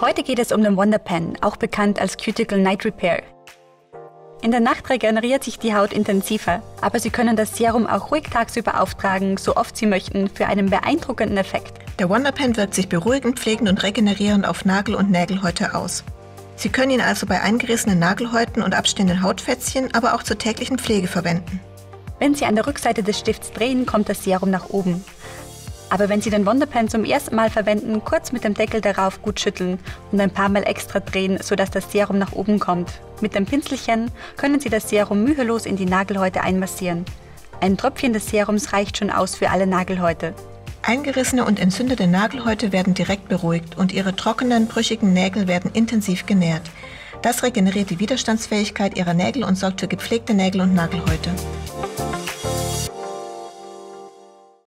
Heute geht es um den Wonder Pen, auch bekannt als Cuticle Night Repair. In der Nacht regeneriert sich die Haut intensiver, aber Sie können das Serum auch ruhig tagsüber auftragen, so oft Sie möchten, für einen beeindruckenden Effekt. Der Wonder Pen wirkt sich beruhigend, pflegend und regenerierend auf Nagel- und Nägelhäute aus. Sie können ihn also bei eingerissenen Nagelhäuten und abstehenden Hautfätzchen, aber auch zur täglichen Pflege verwenden. Wenn Sie an der Rückseite des Stifts drehen, kommt das Serum nach oben. Aber wenn Sie den Wonderpen zum ersten Mal verwenden, kurz mit dem Deckel darauf gut schütteln und ein paar Mal extra drehen, sodass das Serum nach oben kommt. Mit dem Pinselchen können Sie das Serum mühelos in die Nagelhäute einmassieren. Ein Tröpfchen des Serums reicht schon aus für alle Nagelhäute. Eingerissene und entzündete Nagelhäute werden direkt beruhigt und ihre trockenen, brüchigen Nägel werden intensiv genährt. Das regeneriert die Widerstandsfähigkeit ihrer Nägel und sorgt für gepflegte Nägel und Nagelhäute.